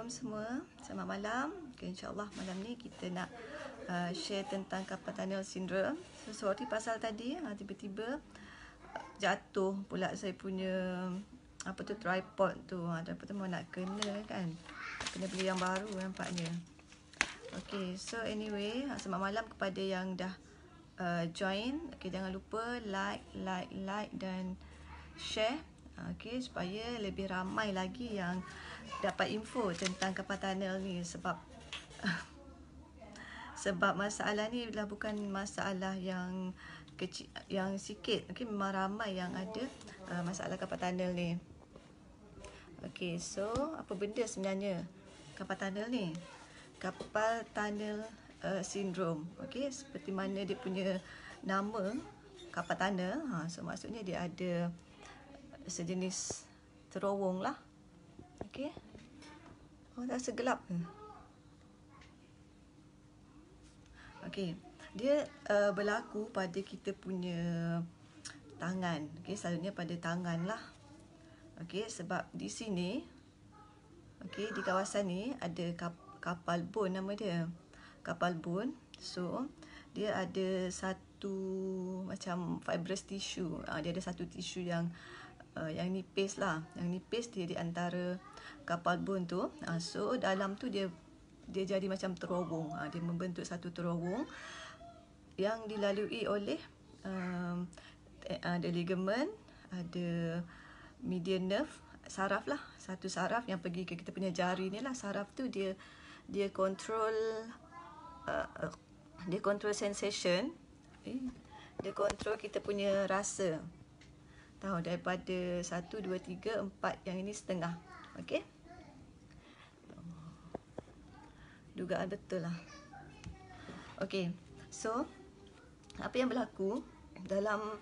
Assalamualaikum semua. Selamat malam. Okay, InsyaAllah malam ni kita nak uh, share tentang carpal tunnel syndrome. So, sorry pasal tadi uh, tiba-tiba uh, jatuh pula saya punya apa tu tripod tu. Uh, tripod tu mau nak kena kan. Kena beli yang baru nampaknya. Okay, so anyway, uh, selamat malam kepada yang dah uh, join. Okay, jangan lupa like, like, like dan share. Okay, supaya lebih ramai lagi yang dapat info tentang kapal tunnel ni sebab sebab masalah ni adalah bukan masalah yang kecil yang sikit. Okey memang ramai yang ada uh, masalah kapal tunnel ni. Okey so apa benda sebenarnya kapal tunnel ni? Kapal tunnel uh, syndrome. Okey seperti mana dia punya nama kapal tunnel ha so maksudnya dia ada sejenis terowong lah okey Oh, rasa gelap ke? Okey. Dia uh, berlaku pada kita punya tangan. Okey, selalunya pada tangan lah. Okey, sebab di sini okey, di kawasan ni ada kap, kapal bone nama dia. Kapal bone. So, dia ada satu macam fibrous tissue. Uh, dia ada satu tissue yang uh, yang nipis lah. Yang nipis dia di antara kapal bone tu. Uh, so dalam tu dia dia jadi macam terowong. Uh, dia membentuk satu terowong yang dilalui oleh um, ada ligament, ada median nerve, saraf lah. Satu saraf yang pergi ke kita punya jari ni lah. Saraf tu dia dia control uh, dia control sensation. Eh, dia control kita punya rasa. Tahu daripada 1 2 3 4 yang ini setengah. Okey. Dugaan betul lah. Okey. So, apa yang berlaku dalam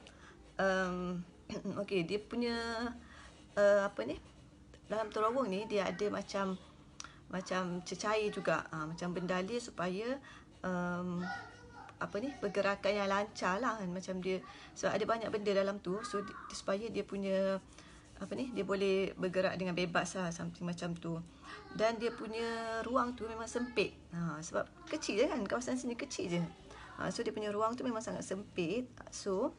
um, okey, dia punya uh, apa ni? Dalam terowong ni dia ada macam macam cecair juga, uh, macam bendali supaya um, apa ni pergerakan yang lancar lah kan macam dia sebab ada banyak benda dalam tu so di, supaya dia punya apa ni dia boleh bergerak dengan bebas lah something macam tu. Dan dia punya ruang tu memang sempit. Ha, sebab kecil je kan kawasan sini kecil je. Ha, so dia punya ruang tu memang sangat sempit. So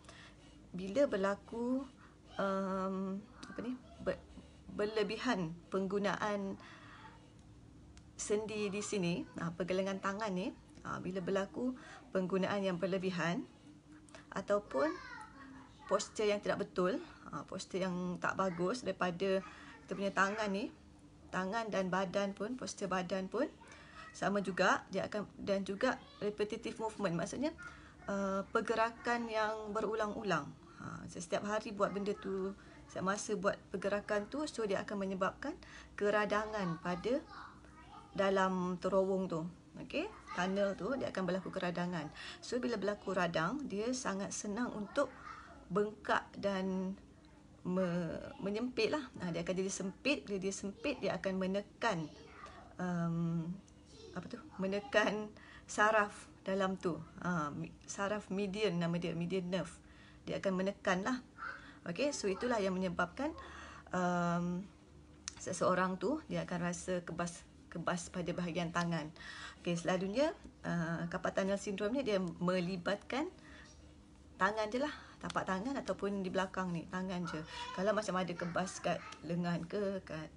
bila berlaku um, apa ni ber, berlebihan penggunaan sendi di sini ha, pergelangan tangan ni ha, bila berlaku penggunaan yang berlebihan ataupun postur yang tidak betul ha, postur yang tak bagus daripada kita punya tangan ni. Tangan dan badan pun postur badan pun. Sama juga dia akan dan juga repetitive movement. Maksudnya uh, pergerakan yang berulang-ulang. Ha, setiap hari buat benda tu setiap masa buat pergerakan tu so dia akan menyebabkan keradangan pada dalam terowong tu. Okey? Tunnel tu dia akan berlaku keradangan. So bila berlaku radang dia sangat senang untuk bengkak dan me, menyempit lah. Ha, dia akan jadi sempit. Bila dia sempit, dia akan menekan um, apa tu? Menekan saraf dalam tu. Ha, saraf median nama dia, median nerve. Dia akan menekan lah. Okay, so itulah yang menyebabkan um, seseorang tu dia akan rasa kebas kebas pada bahagian tangan. Okay, selalunya uh, carpal tunnel syndrome ni dia melibatkan tangan je lah tapak tangan ataupun di belakang ni tangan je. Kalau macam ada kebas kat lengan ke kat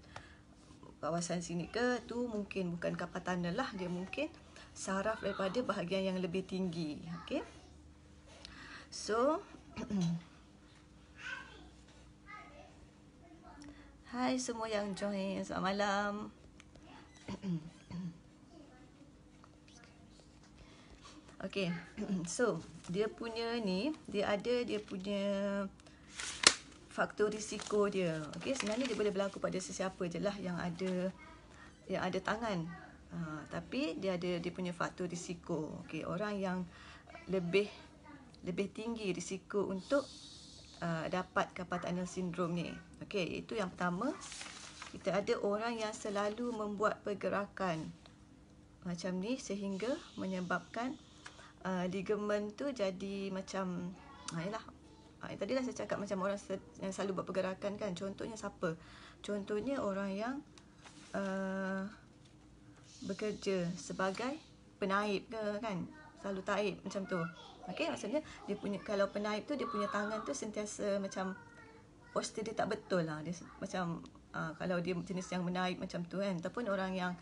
kawasan sini ke tu mungkin bukan kapal lah dia mungkin saraf daripada bahagian yang lebih tinggi okey? So Hai semua yang join selamat malam Okay, so dia punya ni, dia ada dia punya faktor risiko dia. Okay, sebenarnya dia boleh berlaku pada sesiapa je lah yang ada yang ada tangan. Uh, tapi dia ada dia punya faktor risiko. Okay, orang yang lebih lebih tinggi risiko untuk uh, dapat carpal tunnel syndrome ni. Okay, itu yang pertama. Kita ada orang yang selalu membuat pergerakan macam ni sehingga menyebabkan uh, ligament tu jadi macam ha yalah ha, tadi lah saya cakap macam orang yang selalu buat pergerakan kan. Contohnya siapa? Contohnya orang yang uh, bekerja sebagai penaip ke kan? Selalu taip macam tu. Okey maksudnya dia punya kalau penaip tu dia punya tangan tu sentiasa macam postur dia tak betul lah. Dia macam uh, kalau dia jenis yang menaip macam tu kan. Ataupun orang yang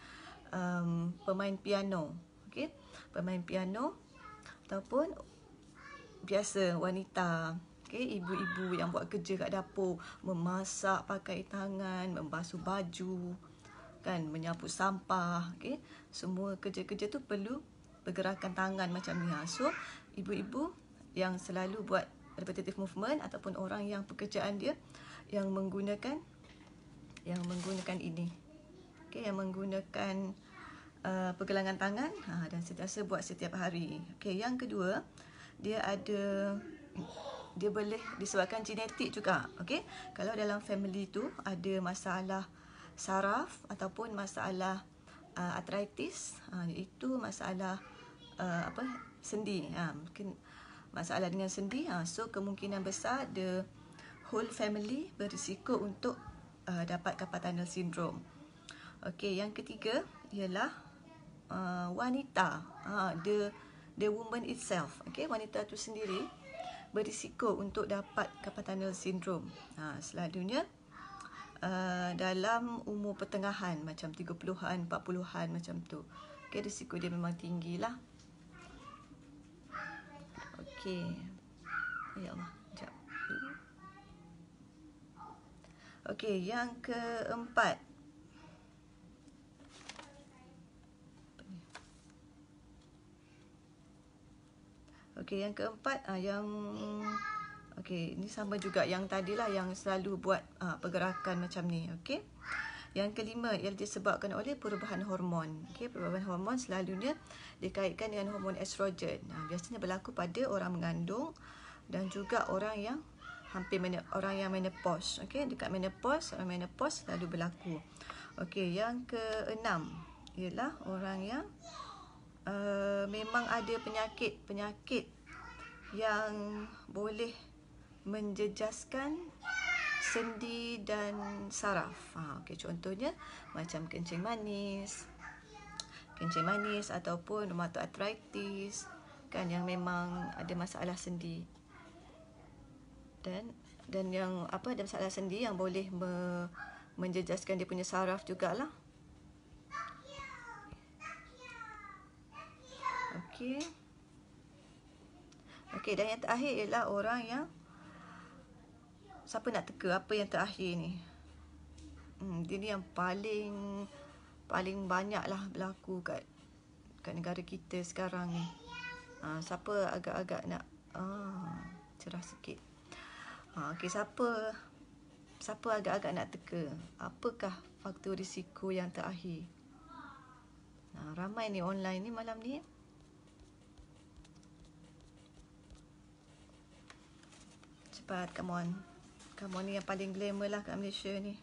um, pemain piano. Okey pemain piano ataupun biasa wanita okey ibu-ibu yang buat kerja kat dapur memasak pakai tangan membasuh baju kan menyapu sampah okey semua kerja-kerja tu perlu pergerakan tangan macam ni ha. so ibu-ibu yang selalu buat repetitive movement ataupun orang yang pekerjaan dia yang menggunakan yang menggunakan ini okey yang menggunakan uh, pergelangan tangan ha, dan sentiasa buat setiap hari. Okey yang kedua dia ada dia boleh disebabkan genetik juga. Okey kalau dalam family tu ada masalah saraf ataupun masalah uh, arthritis uh, itu masalah uh, apa sendi. Uh, mungkin masalah dengan sendi uh, so kemungkinan besar the whole family berisiko untuk uh, dapat carpal tunnel syndrome okey yang ketiga ialah uh, wanita uh, the the woman itself okey wanita tu sendiri berisiko untuk dapat carpal tunnel syndrome uh, selalunya uh, dalam umur pertengahan macam 30-an, 40-an macam tu. Okey, risiko dia memang tinggi lah. Okey. Ya Allah. Okey, yang keempat. Okey, yang keempat uh, yang Okey, ini sama juga yang tadilah yang selalu buat uh, pergerakan macam ni, okey. Yang kelima ialah disebabkan oleh perubahan hormon. Okey, perubahan hormon selalunya dikaitkan dengan hormon estrogen. Nah, biasanya berlaku pada orang mengandung dan juga orang yang hampir mene, orang yang menopause. Okey, dekat menopause, orang menopause selalu berlaku. Okey, yang keenam ialah orang yang uh, memang ada penyakit-penyakit yang boleh menjejaskan sendi dan saraf. Ha, okay, contohnya macam kencing manis, kencing manis ataupun rheumatoid arthritis kan yang memang ada masalah sendi. Dan dan yang apa ada masalah sendi yang boleh me, menjejaskan dia punya saraf jugalah. Okey. Okey dan yang terakhir ialah orang yang siapa nak teka? Apa yang terakhir ni? Hmm, dia ni yang paling paling banyak lah berlaku kat kat negara kita sekarang ni. Ha, siapa agak-agak nak ah, cerah sikit. Ha, okay, siapa siapa agak-agak nak teka? Apakah faktor risiko yang terakhir? Ha, ramai ni online ni malam ni cepat come on kamu ni yang paling glamour lah kat Malaysia ni.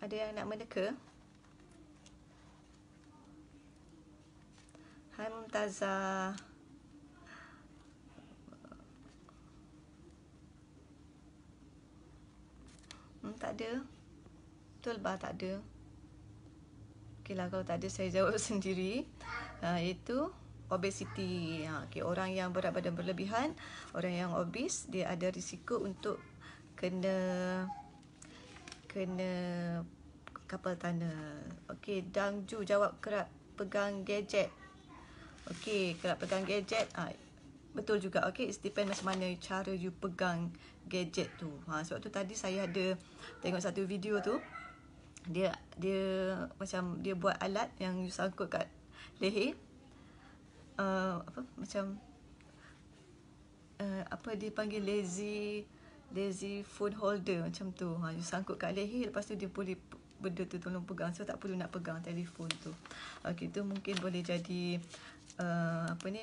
Ada yang nak meneka? Hai Mumtazah. Hmm, tak ada. Betul bah tak ada. Okey lah kalau tak ada saya jawab sendiri. Uh, itu obesity. Ha, okay, orang yang berat badan berlebihan, orang yang obes, dia ada risiko untuk kena kena kapal tunnel. Okey, Dang Ju jawab kerap pegang gadget. Okey, kerap pegang gadget. Ha, betul juga. Okey, it depend macam mana cara you pegang gadget tu. Ha, sebab tu tadi saya ada tengok satu video tu. Dia dia macam dia buat alat yang you sangkut kat leher uh, apa macam uh, apa dia panggil lazy lazy phone holder macam tu. Ha you sangkut kat leher lepas tu dia boleh benda tu tolong pegang so tak perlu nak pegang telefon tu. Okey tu mungkin boleh jadi uh, apa ni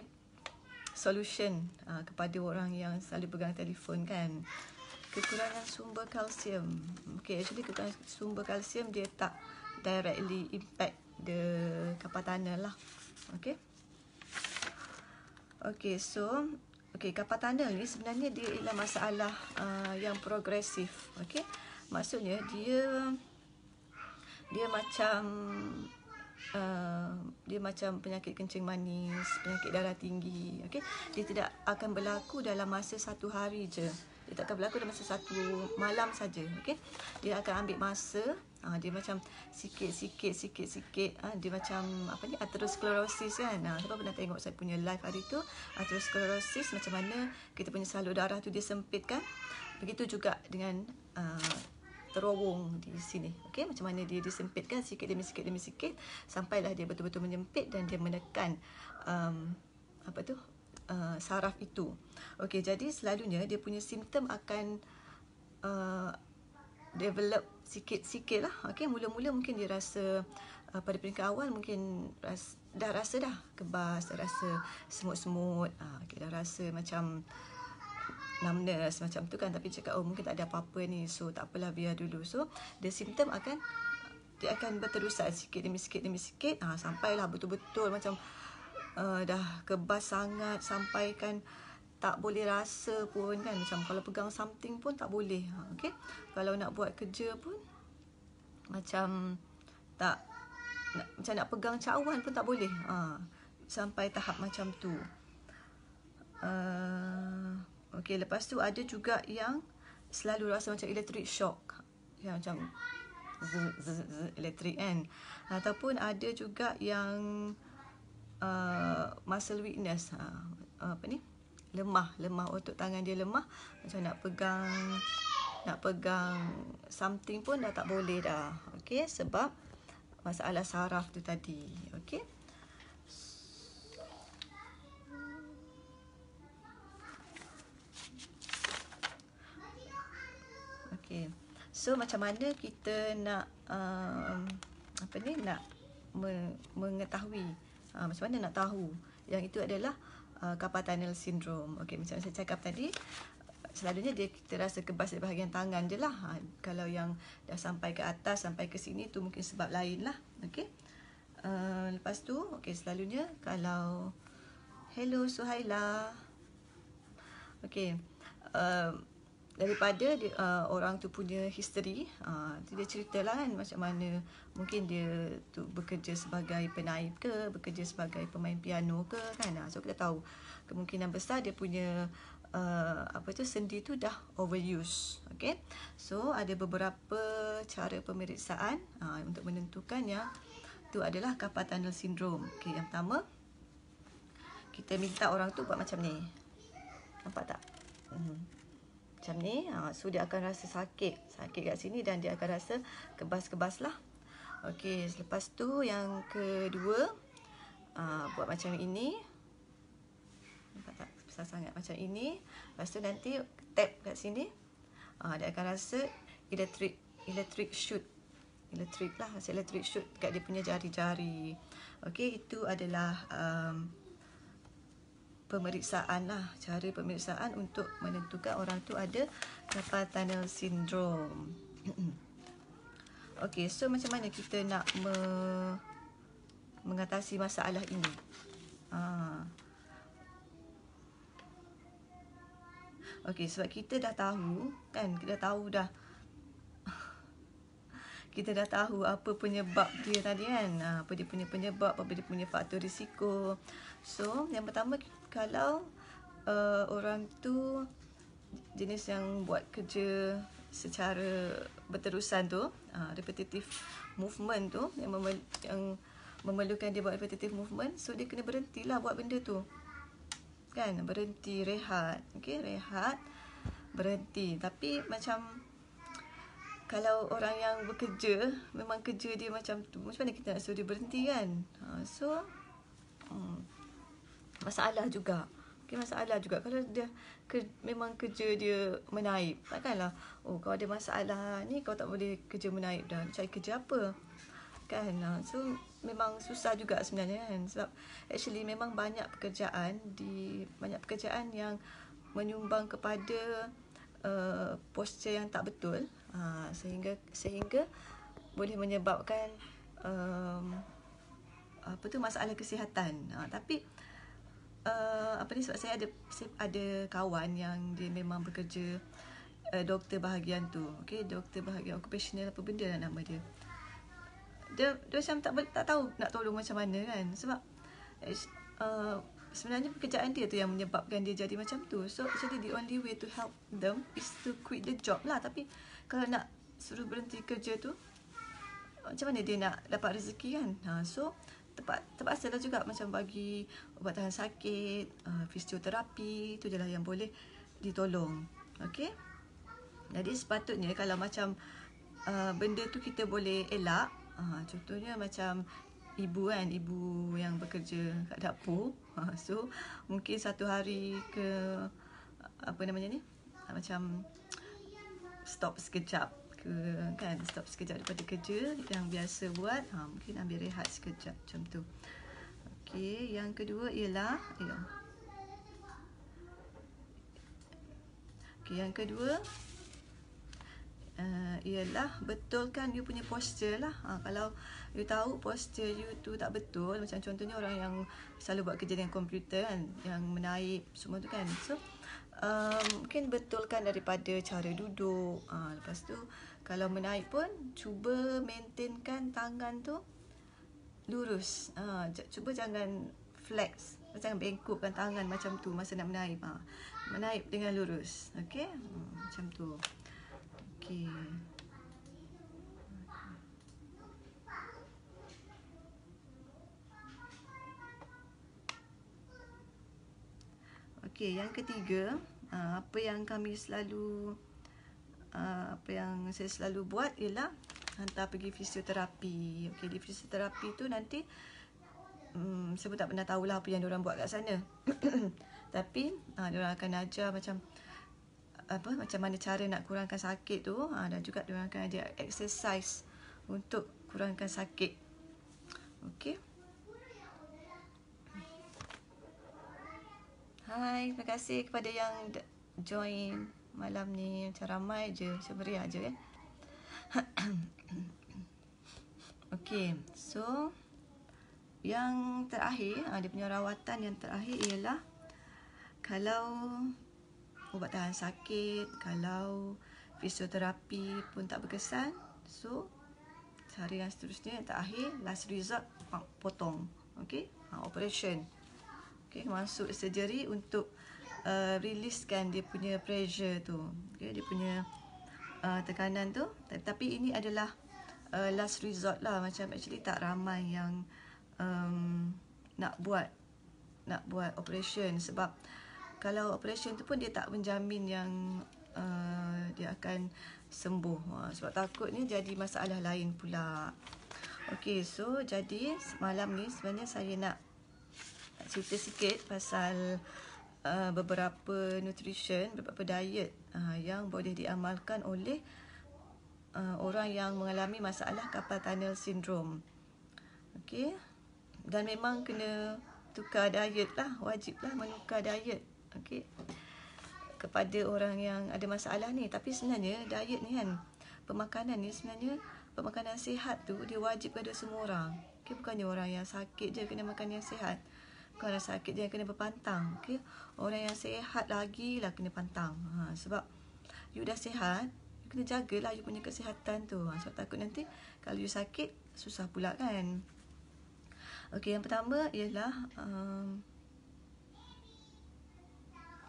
solution uh, kepada orang yang selalu pegang telefon kan. Kekurangan sumber kalsium. Okey actually kekurangan sumber kalsium dia tak directly impact the kapal tunnel lah. Okey. So okay, kapal tunnel ni sebenarnya dia ialah masalah uh, yang progresif. Okay, maksudnya dia dia macam uh, dia macam penyakit kencing manis, penyakit darah tinggi, okey. Dia tidak akan berlaku dalam masa satu hari je. Dia tak akan berlaku dalam masa satu malam saja, okey. Dia akan ambil masa Ha, dia macam sikit sikit sikit sikit. Ha, dia macam apa ni atherosclerosis kan? Ha, siapa pernah tengok saya punya live hari tu atherosclerosis macam mana kita punya salur darah tu dia sempit kan? Begitu juga dengan uh, terowong di sini okey? Macam mana dia disempitkan sikit demi sikit demi sikit sampailah dia betul-betul menyempit dan dia menekan um, apa tu uh, saraf itu. Okey jadi selalunya dia punya simptom akan uh, develop sikit-sikit lah. Okay, mula-mula mungkin dia rasa uh, pada peringkat awal mungkin ras, dah rasa dah kebas, dah rasa semut-semut. Uh, okay, dah rasa macam numbness macam tu kan. Tapi cakap, oh mungkin tak ada apa-apa ni. So, tak apalah biar dulu. So, the symptom akan dia akan berterusan sikit demi sikit demi sikit. Uh, sampailah betul-betul macam uh, dah kebas sangat. Sampaikan tak boleh rasa pun kan. Macam kalau pegang something pun tak boleh. Ha, okey? Kalau nak buat kerja pun macam tak nak, macam nak pegang cawan pun tak boleh. Ha, sampai tahap macam tu. Uh, okey lepas tu ada juga yang selalu rasa macam electric shock. Yang macam z, z, z, elektrik kan. Ataupun ada juga yang uh, muscle weakness. Ha, apa ni lemah lemah otot tangan dia lemah macam nak pegang nak pegang something pun dah tak boleh dah. Okey sebab masalah saraf tu tadi. Okey okey so macam mana kita nak um, apa ni nak mengetahui? Uh, macam mana nak tahu? Yang itu adalah uh, carpal tunnel syndrome. Okey, macam saya cakap tadi, selalunya dia kita rasa kebas di bahagian tangan je lah. Ha, kalau yang dah sampai ke atas, sampai ke sini, tu mungkin sebab lain lah. Okey. Uh, lepas tu, okey, selalunya kalau... Hello, Suhaila. Okey. Uh, daripada dia, uh, orang tu punya history uh, dia ceritalah kan macam mana mungkin dia tu bekerja sebagai penaip ke bekerja sebagai pemain piano ke kan. Uh, so kita tahu kemungkinan besar dia punya uh, apa tu sendi tu dah overuse okay? So ada beberapa cara pemeriksaan uh, untuk menentukan yang tu adalah carpal tunnel syndrome. Okay yang pertama kita minta orang tu buat macam ni. Nampak tak? Hmm macam ni ha, so dia akan rasa sakit sakit kat sini dan dia akan rasa kebas-kebas lah Okey, selepas tu yang kedua uh, buat macam ini. Nampak tak besar sangat macam ini. Lepas tu nanti tap kat sini. Uh, dia akan rasa electric electric shoot. Electric lah, electric shoot kat dia punya jari-jari. Okey, itu adalah um, pemeriksaan lah cara pemeriksaan untuk menentukan orang tu ada carpal tunnel syndrome. Okey, so macam mana kita nak me mengatasi masalah ini? Ha. Okey, sebab kita dah tahu kan, kita dah tahu dah kita dah tahu apa penyebab dia tadi kan. Ha, apa dia punya penyebab, apa dia punya faktor risiko. So, yang pertama kalau uh, orang tu jenis yang buat kerja secara berterusan tu, uh, repetitive movement tu yang, memel- yang memerlukan dia buat repetitive movement, so dia kena berhentilah buat benda tu. Kan? Berhenti, rehat. Okay, rehat. Berhenti. Tapi macam kalau orang yang bekerja, memang kerja dia macam tu. Macam mana kita nak suruh dia berhenti kan? Uh, so, hmm masalah juga. Okay, masalah juga kalau dia ke, memang kerja dia menaip. Takkanlah, oh kau ada masalah ni kau tak boleh kerja menaip dah. Cari kerja apa? Kan? Ah, so, memang susah juga sebenarnya kan. Sebab actually memang banyak pekerjaan di banyak pekerjaan yang menyumbang kepada uh, posture yang tak betul. Uh, sehingga sehingga boleh menyebabkan um, apa tu masalah kesihatan. Uh, tapi uh, apa ni sebab saya ada saya ada kawan yang dia memang bekerja uh, doktor bahagian tu. Okey doktor bahagian occupational apa benda lah nama dia. Dia dia macam tak tak tahu nak tolong macam mana kan. Sebab uh, sebenarnya pekerjaan dia tu yang menyebabkan dia jadi macam tu. So actually the only way to help them is to quit the job lah. Tapi kalau nak suruh berhenti kerja tu macam mana dia nak dapat rezeki kan? Ha, so tepat terpaksa lah juga macam bagi ubat tahan sakit uh, fisioterapi tu je lah yang boleh ditolong. Okay jadi sepatutnya kalau macam uh, benda tu kita boleh elak uh, contohnya macam ibu kan ibu yang bekerja kat dapur uh, so mungkin satu hari ke apa namanya ni? Uh, macam stop sekejap ke kan stop sekejap daripada kerja yang biasa buat. Ha, mungkin ambil rehat sekejap macam tu. Okey yang kedua ialah ya. Okey yang kedua uh, ialah betulkan you punya posture lah. Ha, kalau you tahu posture you tu tak betul macam contohnya orang yang selalu buat kerja dengan komputer kan yang menaip semua tu kan. So mungkin betulkan daripada cara duduk. Uh, lepas tu kalau menaik pun cuba maintainkan tangan tu lurus. Uh, cuba jangan flex. Jangan bengkokkan tangan macam tu masa nak menaik. Uh. menaik dengan lurus. Okey? Hmm, macam tu. Okey. Okey, yang ketiga, apa yang kami selalu uh, apa yang saya selalu buat ialah hantar pergi fisioterapi. Okey, di fisioterapi tu nanti um, saya pun tak pernah tahulah apa yang orang buat kat sana. Tapi uh, diorang akan ajar macam apa macam mana cara nak kurangkan sakit tu uh, dan juga diorang akan ajar exercise untuk kurangkan sakit. Okey. Hai, terima kasih kepada yang join malam ni. Macam ramai je macam meriah je kan Okay so yang terakhir ah, dia punya rawatan yang terakhir ialah kalau ubat tahan sakit kalau fisioterapi pun tak berkesan so cara yang seterusnya yang terakhir last result potong okay ha, operation okay masuk surgery untuk uh, releasekan dia punya pressure tu. Okay, dia punya uh, tekanan tu. Tapi ini adalah uh, last resort lah. Macam actually tak ramai yang um, nak buat nak buat operation. Sebab kalau operation tu pun dia tak menjamin yang uh, dia akan sembuh. Uh, sebab takutnya jadi masalah lain pula. Okay, so jadi malam ni sebenarnya saya nak cerita sikit pasal uh, beberapa nutrition, beberapa diet uh, yang boleh diamalkan oleh uh, orang yang mengalami masalah carpal tunnel syndrome. Okey. Dan memang kena tukar diet lah, wajiblah menukar diet. Okey. Kepada orang yang ada masalah ni, tapi sebenarnya diet ni kan pemakanan ni sebenarnya pemakanan sihat tu dia wajib pada semua orang. Okey, bukannya orang yang sakit je kena makan yang sihat. Kalau sakit dia kena berpantang. Okay? Orang yang sihat lagi lah kena pantang. Ha, sebab you dah sihat, you kena jagalah you punya kesihatan tu. Ha, sebab takut nanti kalau you sakit, susah pula kan. Okay, yang pertama ialah um,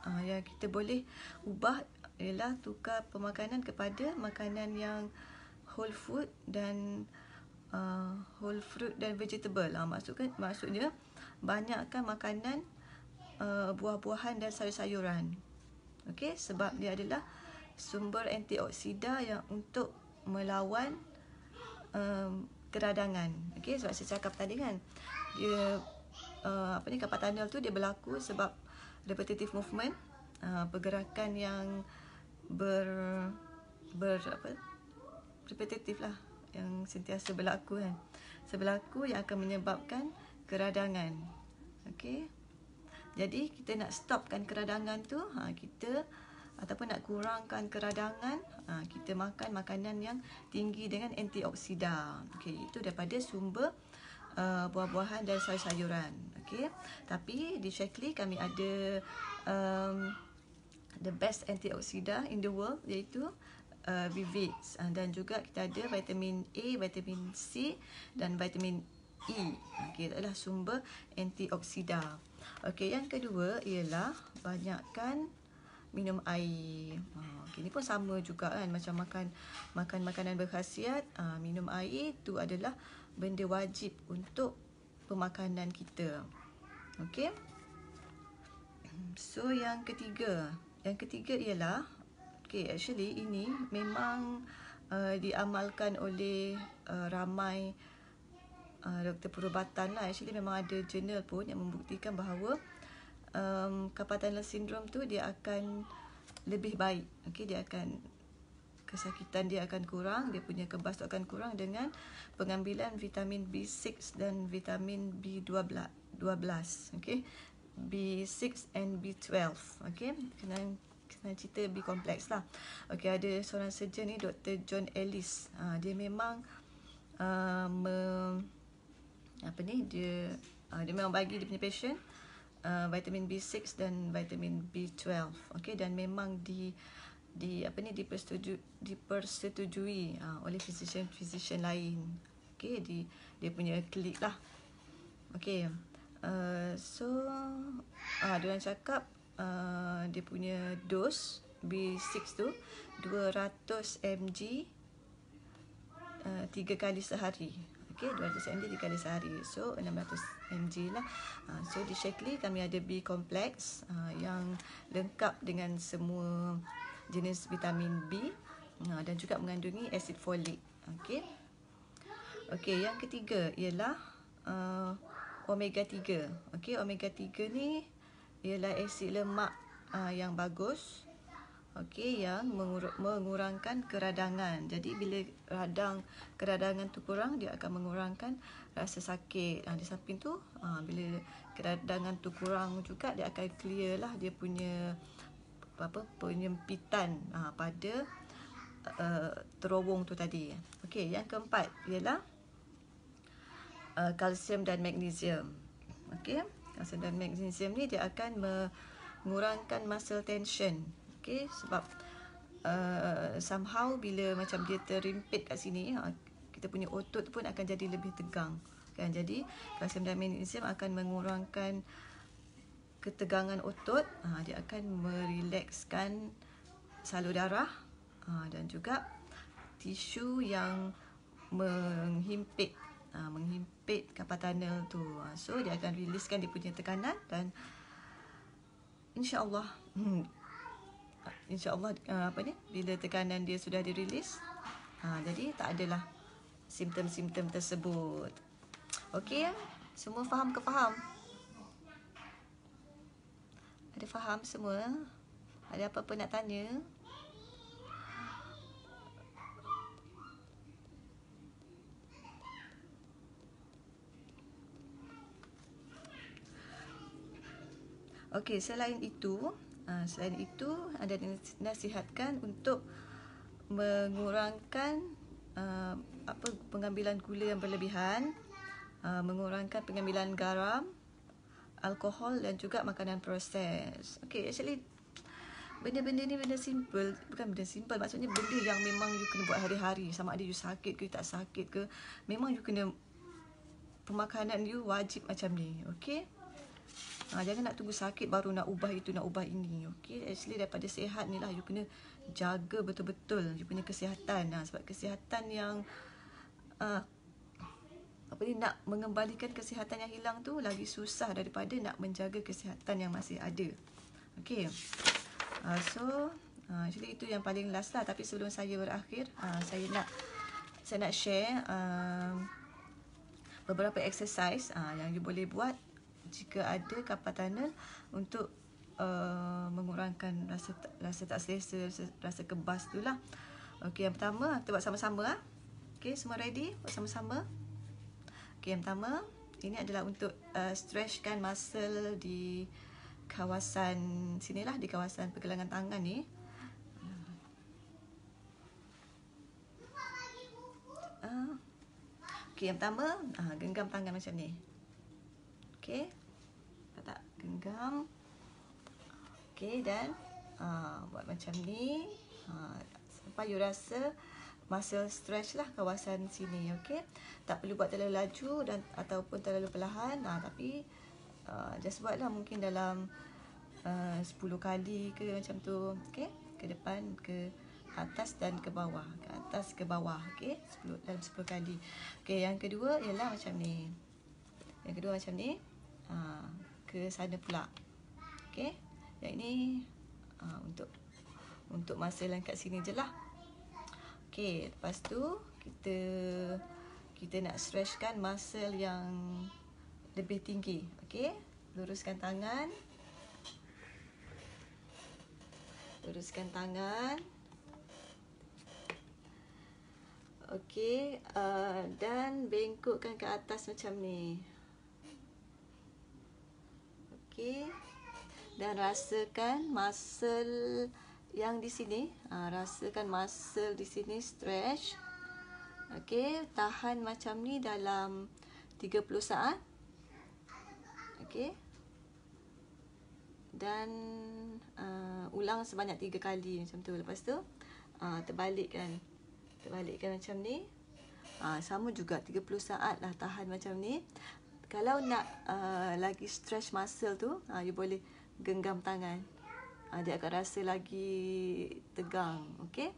uh, yang kita boleh ubah ialah tukar pemakanan kepada makanan yang whole food dan uh, whole fruit dan vegetable. Uh, maksudkan, maksudnya, banyakkan makanan uh, buah-buahan dan sayur-sayuran. Okey, sebab dia adalah sumber antioksida yang untuk melawan um, keradangan. Okey, sebab saya cakap tadi kan, dia uh, apa ni kapal tunnel tu dia berlaku sebab repetitive movement, uh, pergerakan yang ber ber apa? repetitif lah yang sentiasa berlaku kan. Sebelaku yang akan menyebabkan keradangan. Okey. Jadi kita nak stopkan keradangan tu, ha kita ataupun nak kurangkan keradangan, ha kita makan makanan yang tinggi dengan antioksida. Okey, itu daripada sumber uh, buah-buahan dan sayur-sayuran. Okey. Tapi di Shakely kami ada um, the best antioksida in the world iaitu uh, Vivix uh, dan juga kita ada vitamin A, vitamin C dan vitamin E. Okey, adalah sumber antioksida. Okey, yang kedua ialah banyakkan minum air. Ha, okay, ni pun sama juga kan macam makan makan makanan berkhasiat, ha, minum air tu adalah benda wajib untuk pemakanan kita. Okey. So yang ketiga, yang ketiga ialah okay actually ini memang uh, diamalkan oleh uh, ramai uh, doktor perubatan lah. Actually memang ada jurnal pun yang membuktikan bahawa um, kapal tunnel syndrome tu dia akan lebih baik. Okay, dia akan kesakitan dia akan kurang, dia punya kebas tu akan kurang dengan pengambilan vitamin B6 dan vitamin B12. 12, okay. B6 and B12, okay. Kena kena cerita B kompleks lah. Okay, ada seorang surgeon ni Dr. John Ellis. Ha, dia memang uh, me, apa ni dia uh, dia memang bagi dia punya patient uh, vitamin B6 dan vitamin B12 okey dan memang di di apa ni dipersetujui dipersetujui uh, oleh physician physician lain. Okey di dia punya klik lah. Okey uh, so ah uh, dia orang cakap uh, dia punya dos B6 tu 200 mg uh, 3 kali sehari okey 200 mg 3 kali sehari so 600 mg lah. Uh, so di Shakely kami ada B complex uh, yang lengkap dengan semua jenis vitamin B uh, dan juga mengandungi asid folik. Okey. Okey, yang ketiga ialah uh, omega 3. Okey, omega 3 ni ialah asid lemak uh, yang bagus. Okey, yang mengur mengurangkan keradangan. Jadi bila radang keradangan tu kurang, dia akan mengurangkan rasa sakit. Ha, di samping tu ha, bila keradangan tu kurang juga dia akan clear lah dia punya apa penyempitan ha, pada uh, terowong tu tadi. Okey yang keempat ialah uh, kalsium dan magnesium. Okey kalsium dan magnesium ni dia akan mengurangkan muscle tension okey sebab uh, somehow bila macam dia terimpit kat sini ha, kita punya otot pun akan jadi lebih tegang kan? Jadi kalsium dan magnesium akan mengurangkan ketegangan otot ha, dia akan merilekskan salur darah ha, dan juga tisu yang menghimpit ha, menghimpit kapal tunnel tu. Ha, so dia akan riliskan dia punya tekanan dan insyaallah hmm, insyaallah uh, apa ni bila tekanan dia sudah dirilis ha, jadi tak adalah simptom-simptom tersebut. Okey, semua faham ke faham? Ada faham semua? Ada apa-apa nak tanya? Okey, selain itu, ah, selain itu ada nasihatkan untuk mengurangkan uh, apa pengambilan gula yang berlebihan, uh, mengurangkan pengambilan garam, alkohol dan juga makanan proses. Okay, actually benda-benda ni benda simple, bukan benda simple, maksudnya benda yang memang you kena buat hari-hari, sama ada you sakit ke, you tak sakit ke, memang you kena pemakanan you wajib macam ni, okay? Ha, jangan nak tunggu sakit baru nak ubah itu, nak ubah ini, okay? Actually daripada sihat ni lah, you kena jaga betul-betul you punya kesihatan. Ha, sebab kesihatan yang uh, apa ni nak mengembalikan kesihatan yang hilang tu lagi susah daripada nak menjaga kesihatan yang masih ada. Okay. Uh, so uh, actually itu yang paling last lah. Tapi sebelum saya berakhir, uh, saya nak saya nak share uh, beberapa exercise uh, yang you boleh buat jika ada kapal tunnel untuk uh, mengurangkan rasa rasa tak selesa, rasa, rasa kebas tu lah. Okay, yang pertama kita buat sama-sama lah. Okay, semua ready? Buat sama-sama. Okay, yang pertama, ini adalah untuk uh, stretchkan muscle di kawasan sinilah, di kawasan pergelangan tangan ni. Uh, okay, yang pertama, uh, genggam tangan macam ni. Okay, genggam. Okay, dan uh, buat macam ni. Uh, sampai you rasa muscle stretch lah kawasan sini okey tak perlu buat terlalu laju dan ataupun terlalu perlahan nah tapi uh, just buatlah mungkin dalam uh, 10 kali ke macam tu okey ke depan ke atas dan ke bawah ke atas ke bawah okey 10 dalam 10 kali okey yang kedua ialah macam ni yang kedua macam ni uh, ke sana pula okey yang ini uh, untuk untuk masa yang kat sini je lah Okey, lepas tu kita kita nak stretchkan muscle yang lebih tinggi. Okey, luruskan tangan. Luruskan tangan. Okey, uh, dan bengkokkan ke atas macam ni. Okey. Dan rasakan muscle yang di sini. Ha, rasakan muscle di sini stretch. Okey tahan macam ni dalam 30 saat. Okey. Dan uh, ulang sebanyak 3 kali macam tu lepas tu. Uh, terbalikkan terbalikkan macam ni. Uh, sama juga 30 saat lah tahan macam ni kalau nak uh, lagi stretch muscle tu uh, you boleh genggam tangan. Uh, dia akan rasa lagi tegang okey?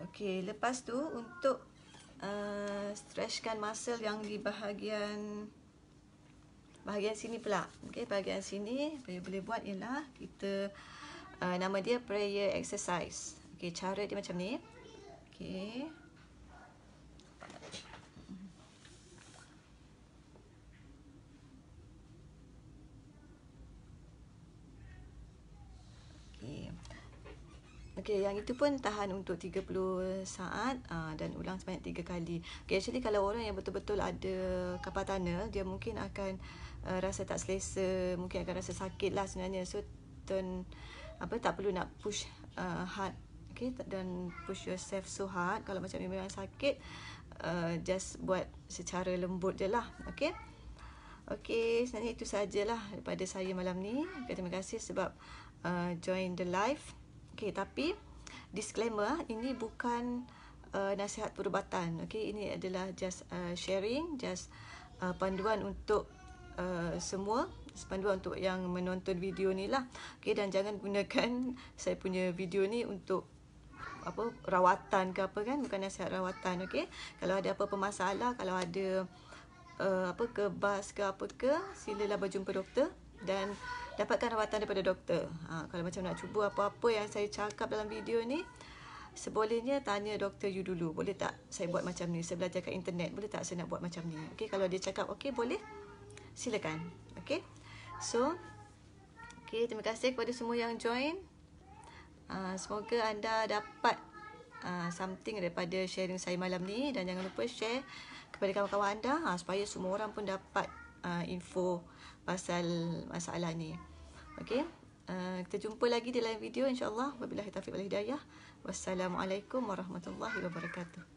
Okey, lepas tu untuk uh, stretchkan muscle yang di bahagian bahagian sini pula. Okey, bahagian sini apa boleh buat ialah kita uh, nama dia prayer exercise. Okey, cara dia macam ni. Okey. Okey, yang itu pun tahan untuk 30 saat uh, dan ulang sebanyak 3 kali. Okey, actually kalau orang yang betul-betul ada kapal tunnel, dia mungkin akan uh, rasa tak selesa, mungkin akan rasa sakit lah sebenarnya. So, turn, apa tak perlu nak push uh, hard okay? Dan push yourself so hard. Kalau macam ni memang sakit uh, just buat secara lembut je lah okay? Okay sebenarnya itu sajalah daripada saya malam ni. Okay, terima kasih sebab uh, join the live. Okay tapi disclaimer ini bukan uh, nasihat perubatan okay? Ini adalah just uh, sharing just uh, panduan untuk uh, semua. Panduan untuk yang menonton video ni lah. Okay, dan jangan gunakan saya punya video ni untuk apa rawatan ke apa kan? Bukan nasihat rawatan okey? Kalau ada apa-apa masalah kalau ada uh, apa kebas ke apa ke silalah berjumpa doktor dan dapatkan rawatan daripada doktor. Ha, kalau macam nak cuba apa-apa yang saya cakap dalam video ni sebolehnya tanya doktor you dulu. Boleh tak saya buat macam ni? Saya belajar kat internet. Boleh tak saya nak buat macam ni? Okey kalau dia cakap okey boleh silakan okey so okey terima kasih kepada semua yang join Ah, semoga anda dapat uh, something daripada sharing saya malam ni dan jangan lupa share kepada kawan-kawan anda uh, supaya semua orang pun dapat uh, info pasal masalah ni. Okey. Uh, kita jumpa lagi di lain video insya-Allah. Wabillahi taufiq wal hidayah. Wassalamualaikum warahmatullahi wabarakatuh.